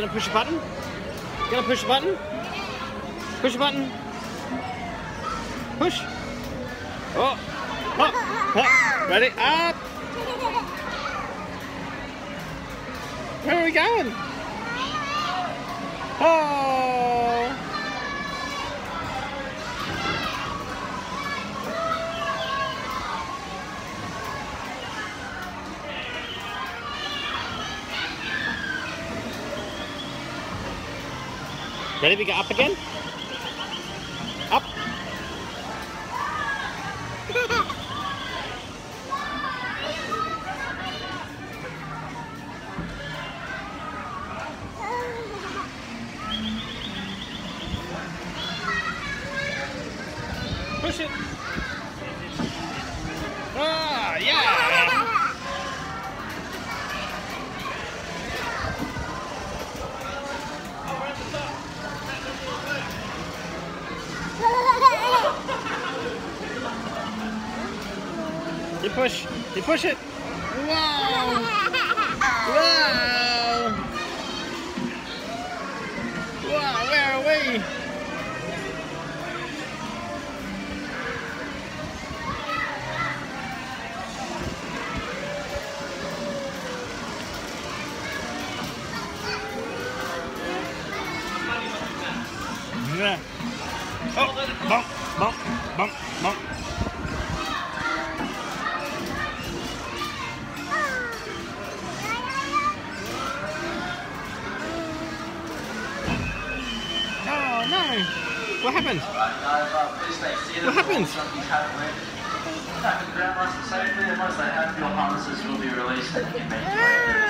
Gonna push a button? Gonna push a button? Push a button. Push. Oh. Up. Up. Ready? Up. Where are we going? Ready to get up again? Up. Push it. You push. You push it. Wow. Wow. Wow, where are we? Oh, bump, bump, bump, bump. No! What happened? What happened? Safely, they have, your harnesses will be released and you can make your way